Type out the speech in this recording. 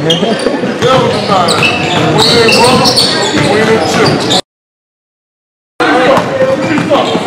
That was the time. winner they run, when.